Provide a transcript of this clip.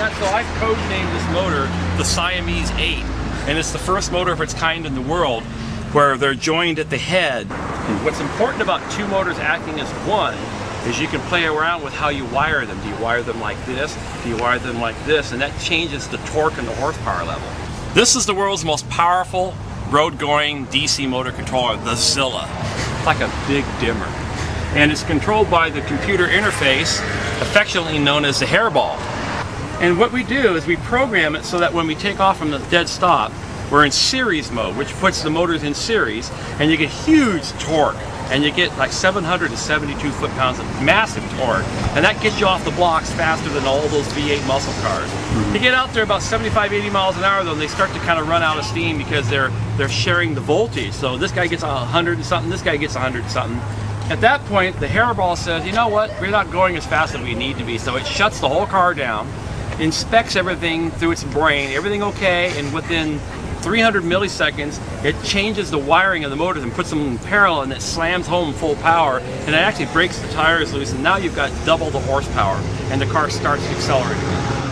that, so I've codenamed this motor the Siamese 8. And it's the first motor of its kind in the world where they're joined at the head. What's important about two motors acting as one is you can play around with how you wire them. Do you wire them like this? Do you wire them like this? And that changes the torque and the horsepower level. This is the world's most powerful road-going DC motor controller, the Zilla. It's like a big dimmer. And it's controlled by the computer interface, affectionately known as the hairball. And what we do is we program it so that when we take off from the dead stop, we're in series mode, which puts the motors in series, and you get huge torque and you get like 772 foot-pounds of massive torque, and that gets you off the blocks faster than all those V8 muscle cars. Mm -hmm. You get out there about 75, 80 miles an hour though, and they start to kind of run out of steam because they're they're sharing the voltage. So this guy gets 100 and something, this guy gets 100 and something. At that point, the hairball says, you know what, we're not going as fast as we need to be, so it shuts the whole car down, inspects everything through its brain, everything okay, and within 300 milliseconds, it changes the wiring of the motors and puts them in parallel and it slams home full power and it actually breaks the tires loose and now you've got double the horsepower and the car starts accelerating.